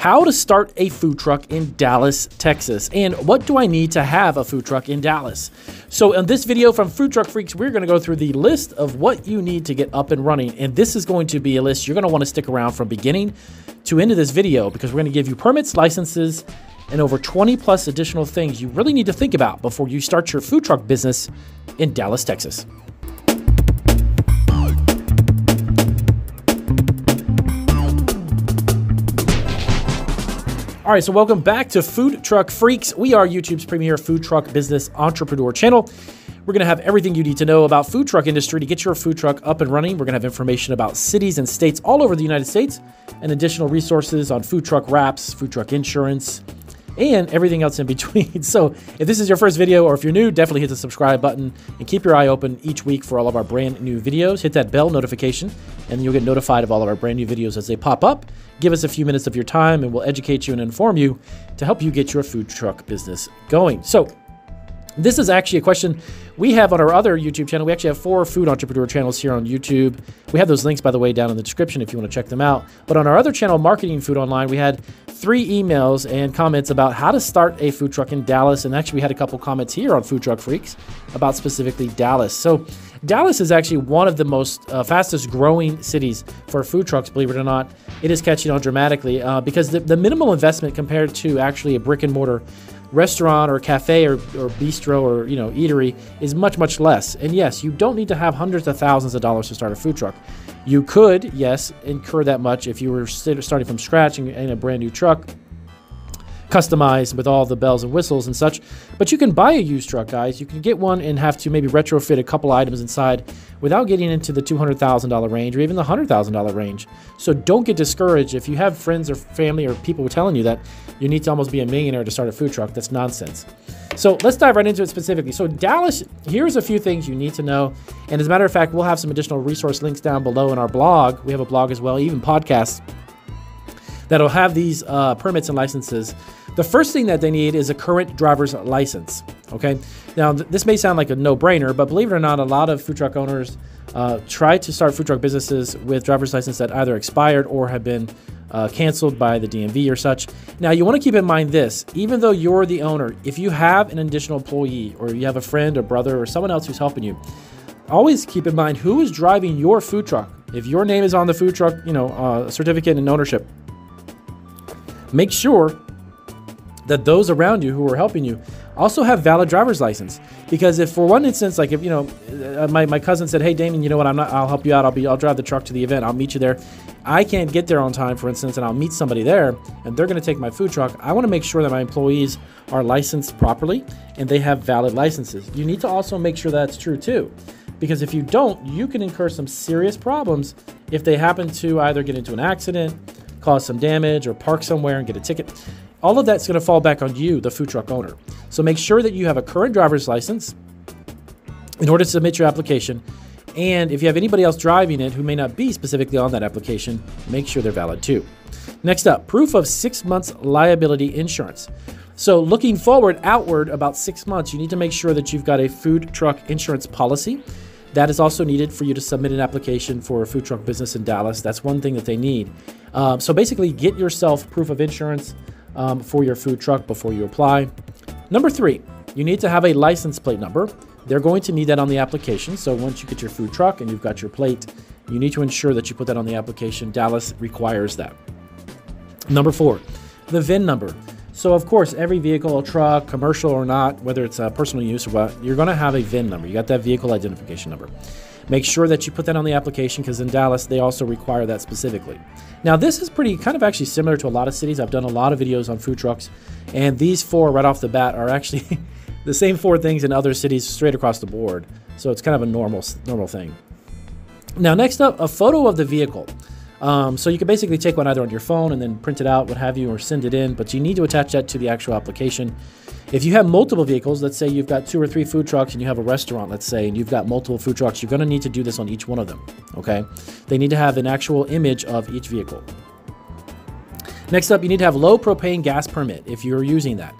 how to start a food truck in Dallas, Texas, and what do I need to have a food truck in Dallas. So, in this video from Food Truck Freeks, we're going to go through the list of what you need to get up and running. And this is going to be a list you're going to want to stick around from beginning to end of this video because we're going to give you permits, licenses, and over 20 plus additional things you really need to think about before you start your food truck business in Dallas, Texas. All right, so welcome back to Food Truck Freeks. We are YouTube's premier food truck business entrepreneur channel. We're going to have everything you need to know about food truck industry to get your food truck up and running. We're going to have information about cities and states all over the United States and additional resources on food truck wraps, food truck insurance, and everything else in between. So, if this is your first video or if you're new, definitely hit the subscribe button and keep your eye open each week for all of our brand new videos. Hit that bell notification, and you'll get notified of all of our brand new videos as they pop up. Give us a few minutes of your time, and we'll educate you and inform you to help you get your food truck business going. So, this is actually a question we have on our other YouTube channel. We actually have four food entrepreneur channels here on YouTube. We have those links, by the way, down in the description if you want to check them out. But on our other channel, Marketing Food Online, we had three emails and comments about how to start a food truck in Dallas. And actually, we had a couple comments here on Food Truck Freeks about specifically Dallas. So, Dallas is actually one of the most uh, fastest growing cities for food trucks, believe it or not. It is catching on dramatically uh, because the, the minimal investment compared to actually a brick and mortar restaurant or cafe or, or bistro or you know eatery is much much less. And yes you don't need to have hundreds of thousands of dollars to start a food truck. You could yes incur that much if you were starting from scratch in, in a brand new truck customized with all the bells and whistles and such. But you can buy a used truck, guys. You can get one and have to maybe retrofit a couple items inside without getting into the $200,000 range or even the $100,000 range. So don't get discouraged if you have friends or family or people telling you that you need to almost be a millionaire to start a food truck. That's nonsense. So let's dive right into it specifically. So Dallas, here's a few things you need to know. And as a matter of fact, we'll have some additional resource links down below in our blog. We have a blog as well, even podcasts that'll have these uh, permits and licenses the first thing that they need is a current driver's license. Okay. Now, th- this may sound like a no brainer, but believe it or not, a lot of food truck owners uh, try to start food truck businesses with driver's license that either expired or have been uh, canceled by the DMV or such. Now, you want to keep in mind this even though you're the owner, if you have an additional employee or you have a friend or brother or someone else who's helping you, always keep in mind who is driving your food truck. If your name is on the food truck, you know, uh, certificate and ownership, make sure that those around you who are helping you also have valid driver's license. Because if for one instance, like if you know, uh, my, my cousin said, "Hey Damon, you know what? I'm not. I'll help you out. I'll be. I'll drive the truck to the event. I'll meet you there." I can't get there on time, for instance, and I'll meet somebody there, and they're going to take my food truck. I want to make sure that my employees are licensed properly and they have valid licenses. You need to also make sure that's true too, because if you don't, you can incur some serious problems if they happen to either get into an accident, cause some damage, or park somewhere and get a ticket all of that's going to fall back on you, the food truck owner. So make sure that you have a current driver's license in order to submit your application. And if you have anybody else driving it who may not be specifically on that application, make sure they're valid too. Next up, proof of six months liability insurance. So, looking forward, outward about six months, you need to make sure that you've got a food truck insurance policy. That is also needed for you to submit an application for a food truck business in Dallas. That's one thing that they need. Um, so, basically, get yourself proof of insurance um, for your food truck before you apply. Number three, you need to have a license plate number. They're going to need that on the application. So once you get your food truck and you've got your plate, you need to ensure that you put that on the application. Dallas requires that. Number four, the VIN number. So of course, every vehicle, truck, commercial or not, whether it's a personal use or what, you're going to have a VIN number. You got that vehicle identification number. Make sure that you put that on the application because in Dallas, they also require that specifically. Now, this is pretty kind of actually similar to a lot of cities. I've done a lot of videos on food trucks, and these four right off the bat are actually the same four things in other cities straight across the board. So it's kind of a normal normal thing. Now, next up, a photo of the vehicle. Um, so you can basically take one either on your phone and then print it out, what have you, or send it in, but you need to attach that to the actual application. If you have multiple vehicles, let's say you've got two or three food trucks and you have a restaurant, let's say, and you've got multiple food trucks, you're going to need to do this on each one of them. Okay? They need to have an actual image of each vehicle. Next up, you need to have low propane gas permit if you're using that.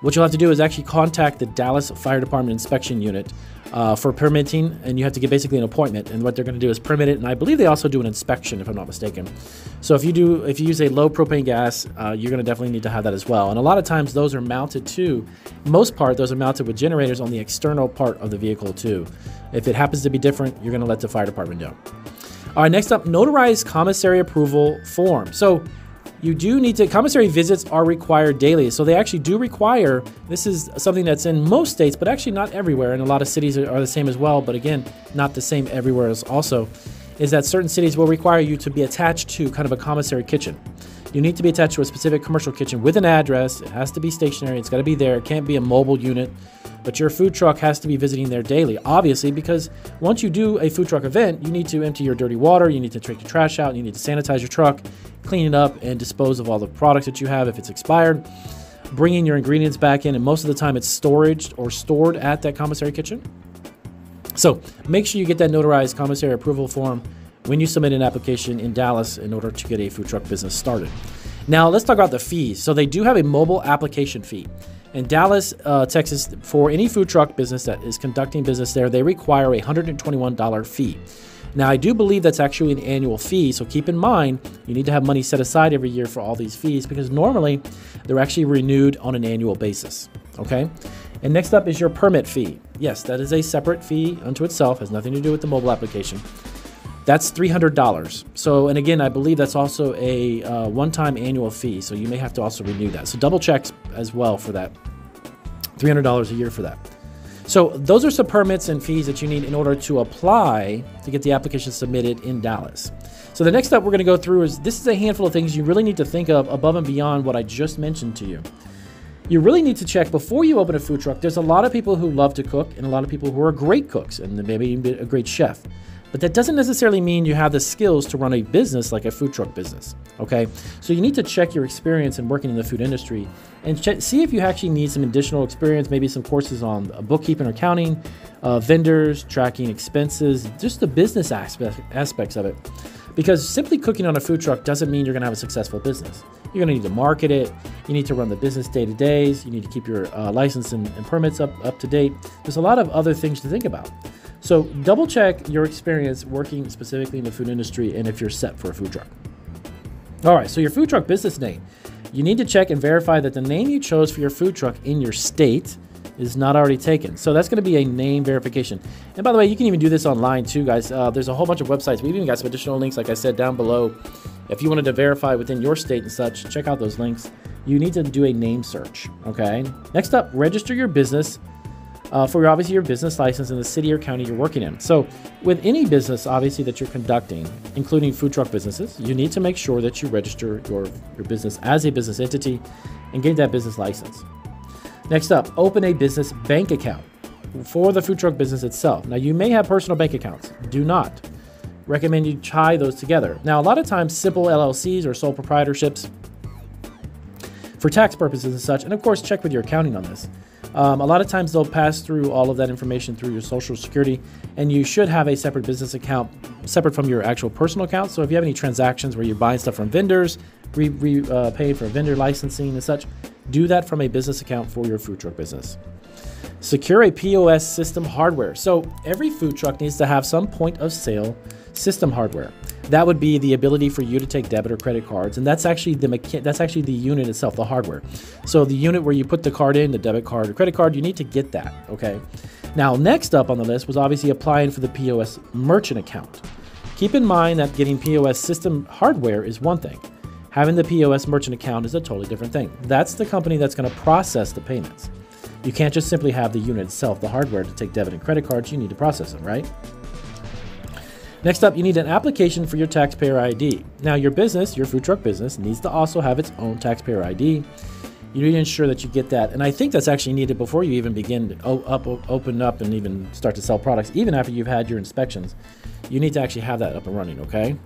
What you'll have to do is actually contact the Dallas Fire Department Inspection Unit uh, for permitting, and you have to get basically an appointment. And what they're going to do is permit it, and I believe they also do an inspection, if I'm not mistaken. So if you do, if you use a low propane gas, uh, you're going to definitely need to have that as well. And a lot of times those are mounted to, most part, those are mounted with generators on the external part of the vehicle too. If it happens to be different, you're going to let the fire department know. All right, next up, notarized commissary approval form. So you do need to, commissary visits are required daily. So they actually do require, this is something that's in most states, but actually not everywhere. And a lot of cities are, the same as well, but again, not the same everywhere as also, is that certain cities will require you to be attached to kind of a commissary kitchen. You need to be attached to a specific commercial kitchen with an address. It has to be stationary. It's got to be there. It can't be a mobile unit. But your food truck has to be visiting there daily, obviously, because once you do a food truck event, you need to empty your dirty water, you need to take your trash out, you need to sanitize your truck, clean it up, and dispose of all the products that you have if it's expired. Bringing your ingredients back in, and most of the time it's storage or stored at that commissary kitchen. So make sure you get that notarized commissary approval form when you submit an application in Dallas in order to get a food truck business started. Now let's talk about the fees. So they do have a mobile application fee. In Dallas, uh, Texas, for any food truck business that is conducting business there, they require a $121 fee. Now, I do believe that's actually an annual fee, so keep in mind you need to have money set aside every year for all these fees because normally they're actually renewed on an annual basis. Okay? And next up is your permit fee. Yes, that is a separate fee unto itself, has nothing to do with the mobile application. That's $300. So, and again, I believe that's also a uh, one time annual fee. So you may have to also renew that. So double check as well for that. $300 a year for that. So those are some permits and fees that you need in order to apply to get the application submitted in Dallas. So the next step we're going to go through is this is a handful of things you really need to think of above and beyond what I just mentioned to you. You really need to check before you open a food truck. There's a lot of people who love to cook and a lot of people who are great cooks and maybe even a great chef. But that doesn't necessarily mean you have the skills to run a business like a food truck business. Okay, so you need to check your experience in working in the food industry and see if you actually need some additional experience, maybe some courses on bookkeeping or accounting, uh, vendors, tracking expenses, just the business aspect, aspects of it. Because simply cooking on a food truck doesn't mean you're going to have a successful business. You're going to need to market it. You need to run the business day to days. You need to keep your uh, license and, and permits up, up to date. There's a lot of other things to think about. So double check your experience working specifically in the food industry and if you're set for a food truck. All right, so your food truck business name. You need to check and verify that the name you chose for your food truck in your state is not already taken. So that's going to be a name verification. And by the way, you can even do this online too, guys. Uh, there's a whole bunch of websites. We've even got some additional links, like I said, down below. If you wanted to verify within your state and such, check out those links. You need to do a name search, okay? Next up, register your business uh, for obviously your business license in the city or county you're working in. So, with any business, obviously, that you're conducting, including food truck businesses, you need to make sure that you register your, your business as a business entity and get that business license. Next up, open a business bank account for the food truck business itself. Now, you may have personal bank accounts. Do not recommend you tie those together. Now, a lot of times, simple LLCs or sole proprietorships for tax purposes and such, and of course, check with your accounting on this. Um, a lot of times they'll pass through all of that information through your social security, and you should have a separate business account separate from your actual personal account. So if you have any transactions where you're buying stuff from vendors, re, re uh, paying for vendor licensing and such, do that from a business account for your food truck business. Secure a POS system hardware. So every food truck needs to have some point of sale system hardware that would be the ability for you to take debit or credit cards and that's actually the mecha- that's actually the unit itself the hardware. So the unit where you put the card in the debit card or credit card you need to get that okay? Now next up on the list was obviously applying for the pos merchant account. Keep in mind that getting pos system hardware is one thing. Having the pos merchant account is a totally different thing. That's the company that's going to process the payments. You can't just simply have the unit itself the hardware to take debit and credit cards. You need to process them right Next up, you need an application for your taxpayer ID. Now, your business, your food truck business, needs to also have its own taxpayer ID. You need to ensure that you get that, and I think that's actually needed before you even begin to up, open up and even start to sell products, even after you've had your inspections. You need to actually have that up and running, okay?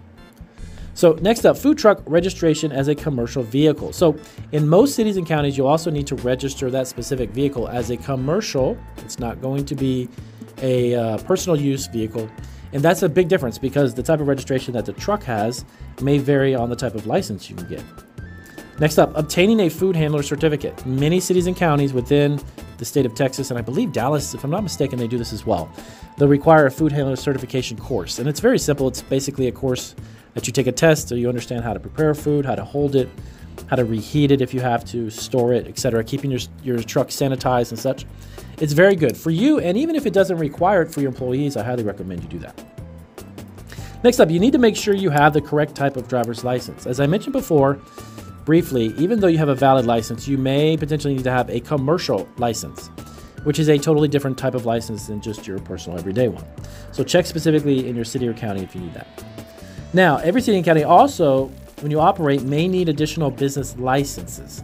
So next up, food truck registration as a commercial vehicle. So in most cities and counties, you'll also need to register that specific vehicle as a commercial. It's not going to be a uh, personal use vehicle. And that's a big difference because the type of registration that the truck has may vary on the type of license you can get. Next up, obtaining a food handler certificate. Many cities and counties within the state of Texas, and I believe Dallas, if I'm not mistaken, they do this as well. They'll require a food handler certification course, and it's very simple. It's basically a course that you take a test so you understand how to prepare food, how to hold it, how to reheat it if you have to, store it, etc., keeping your, your truck sanitized and such. It's very good for you, and even if it doesn't require it for your employees, I highly recommend you do that. Next up, you need to make sure you have the correct type of driver's license. As I mentioned before, briefly, even though you have a valid license, you may potentially need to have a commercial license, which is a totally different type of license than just your personal everyday one. So check specifically in your city or county if you need that. Now, every city and county also, when you operate, may need additional business licenses.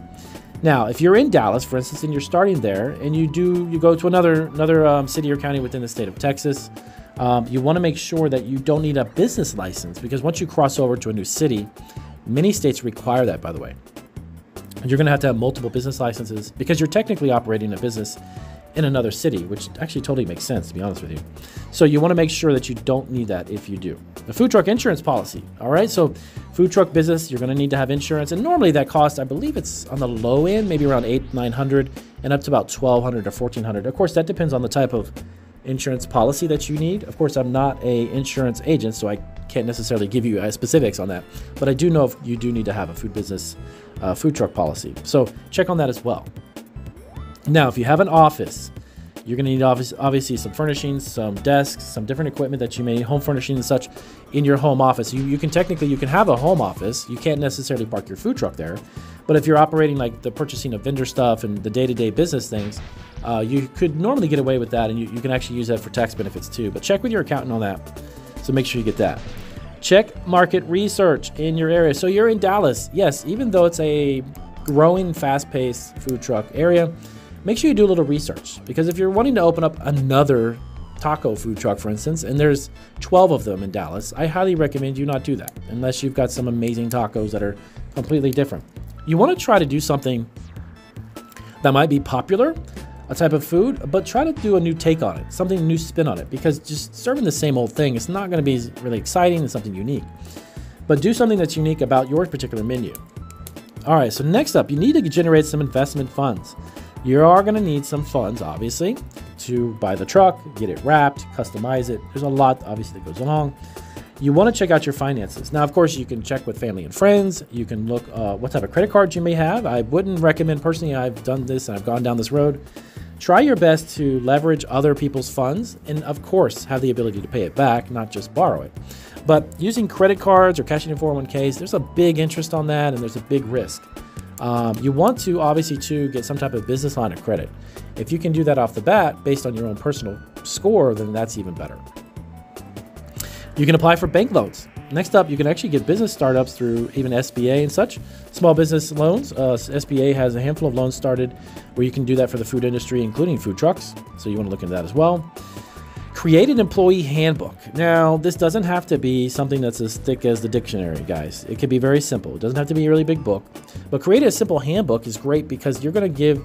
Now, if you're in Dallas, for instance, and you're starting there, and you do you go to another another um, city or county within the state of Texas, um, you want to make sure that you don't need a business license because once you cross over to a new city, many states require that. By the way, you're going to have to have multiple business licenses because you're technically operating a business in another city, which actually totally makes sense, to be honest with you. So you want to make sure that you don't need that if you do. The food truck insurance policy. All right. So food truck business, you're going to need to have insurance. And normally that cost, I believe it's on the low end, maybe around eight, 900 and up to about 1200 or 1400. Of course, that depends on the type of insurance policy that you need. Of course, I'm not a insurance agent, so I can't necessarily give you uh, specifics on that. But I do know if you do need to have a food business, uh, food truck policy. So check on that as well. Now, if you have an office, you're going to need obviously some furnishings, some desks, some different equipment that you may need, home furnishings and such in your home office. You, you can technically, you can have a home office. You can't necessarily park your food truck there. But if you're operating like the purchasing of vendor stuff and the day-to-day business things, uh, you could normally get away with that and you, you can actually use that for tax benefits too. But check with your accountant on that. So make sure you get that. Check market research in your area. So you're in Dallas. Yes, even though it's a growing, fast-paced food truck area, make sure you do a little research because if you're wanting to open up another taco food truck, for instance, and there's 12 of them in Dallas, I highly recommend you not do that unless you've got some amazing tacos that are completely different. You want to try to do something that might be popular, a type of food, but try to do a new take on it, something new spin on it, because just serving the same old thing is not going to be really exciting and something unique. But do something that's unique about your particular menu. All right, so next up, you need to generate some investment funds. You are going to need some funds, obviously, to buy the truck, get it wrapped, customize it. There's a lot, obviously, that goes along. You want to check out your finances. Now, of course, you can check with family and friends. You can look uh, what type of credit cards you may have. I wouldn't recommend personally. I've done this and I've gone down this road. Try your best to leverage other people's funds and, of course, have the ability to pay it back, not just borrow it. But using credit cards or cashing in 401ks, there's a big interest on that and there's a big risk. Um, you want to obviously to get some type of business line of credit. If you can do that off the bat based on your own personal score, then that's even better. You can apply for bank loans. Next up, you can actually get business startups through even SBA and such. Small business loans. Uh, SBA has a handful of loans started where you can do that for the food industry, including food trucks. So you want to look into that as well. Create an employee handbook. Now, this doesn't have to be something that's as thick as the dictionary, guys. It could be very simple. It doesn't have to be a really big book. But creating a simple handbook is great because you're going to give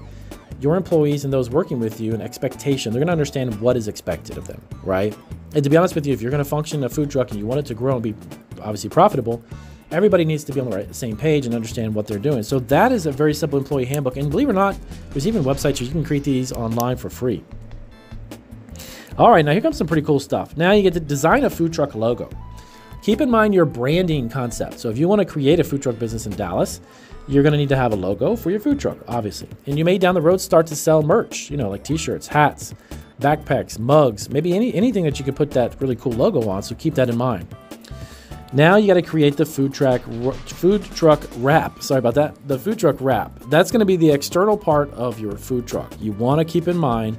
your employees and those working with you an expectation. They're going to understand what is expected of them, right? And to be honest with you, if you're going to function a food truck and you want it to grow and be obviously profitable, everybody needs to be on the same page and understand what they're doing. So that is a very simple employee handbook. And believe it or not, there's even websites where you can create these online for free. All right, now here comes some pretty cool stuff. Now you get to design a food truck logo. Keep in mind your branding concept. So if you want to create a food truck business in Dallas, you're going to need to have a logo for your food truck, obviously. And you may down the road start to sell merch, you know, like t-shirts, hats, backpacks, mugs, maybe any anything that you could put that really cool logo on. So keep that in mind. Now you got to create the food truck food truck wrap. Sorry about that. The food truck wrap. That's going to be the external part of your food truck. You want to keep in mind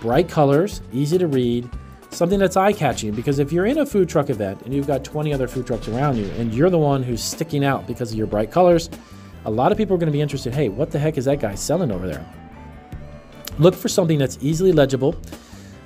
bright colors, easy to read, something that's eye catching. Because if you're in a food truck event and you've got 20 other food trucks around you and you're the one who's sticking out because of your bright colors, a lot of people are going to be interested hey, what the heck is that guy selling over there? Look for something that's easily legible.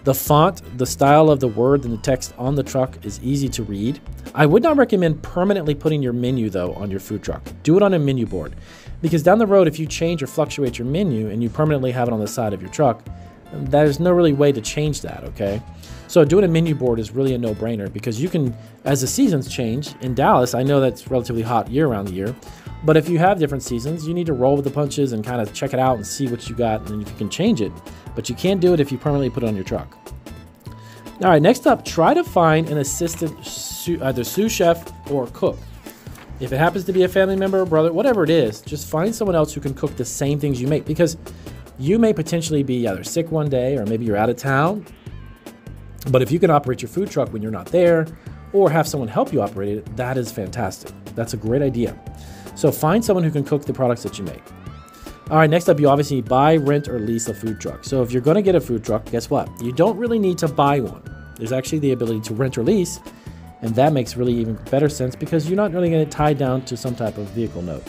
The font, the style of the word, and the text on the truck is easy to read. I would not recommend permanently putting your menu, though, on your food truck. Do it on a menu board. Because down the road, if you change or fluctuate your menu and you permanently have it on the side of your truck, there's no really way to change that, okay? So doing a menu board is really a no-brainer because you can, as the seasons change, in Dallas, I know that's relatively hot year around the year, But if you have different seasons, you need to roll with the punches and kind of check it out and see what you got and if you can change it. But you can't do it if you permanently put it on your truck. All right, next up, try to find an assistant, either sous chef or cook. If it happens to be a family member, or brother, whatever it is, just find someone else who can cook the same things you make because you may potentially be either sick one day or maybe you're out of town. But if you can operate your food truck when you're not there or have someone help you operate it, that is fantastic. That's a great idea. So find someone who can cook the products that you make. All right, next up, you obviously buy, rent, or lease a food truck. So if you're going to get a food truck, guess what? You don't really need to buy one. There's actually the ability to rent or lease, and that makes really even better sense because you're not really going to tie down to some type of vehicle note.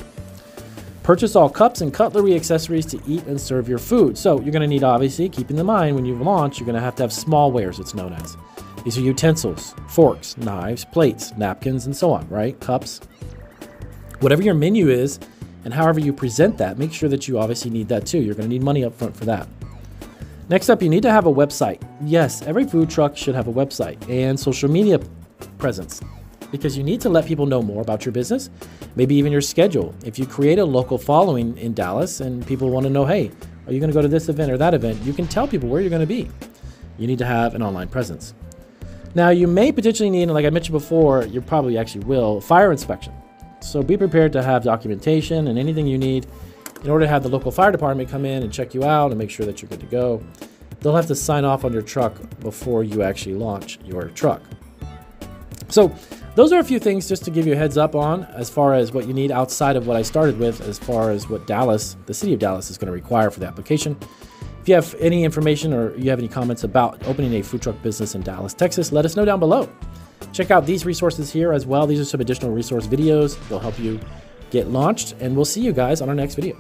Purchase all cups and cutlery accessories to eat and serve your food. So you're going to need, obviously, keeping in mind when you launch, you're going to have to have small wares, it's known as. These are utensils, forks, knives, plates, napkins, and so on, right? Cups. Whatever your menu is, and however you present that, make sure that you obviously need that too. You're going to need money up front for that. Next up, you need to have a website. Yes, every food truck should have a website and social media presence because you need to let people know more about your business, maybe even your schedule. If you create a local following in Dallas and people want to know, hey, are you going to go to this event or that event? You can tell people where you're going to be. You need to have an online presence. Now, you may potentially need, like I mentioned before, you probably actually will, fire inspection. So be prepared to have documentation and anything you need in order to have the local fire department come in and check you out and make sure that you're good to go. They'll have to sign off on your truck before you actually launch your truck. So, those are a few things just to give you a heads up on as far as what you need outside of what I started with, as far as what Dallas, the city of Dallas, is going to require for the application. If you have any information or you have any comments about opening a food truck business in Dallas, Texas, let us know down below. Check out these resources here as well. These are some additional resource videos. They'll help you get launched, and we'll see you guys on our next video.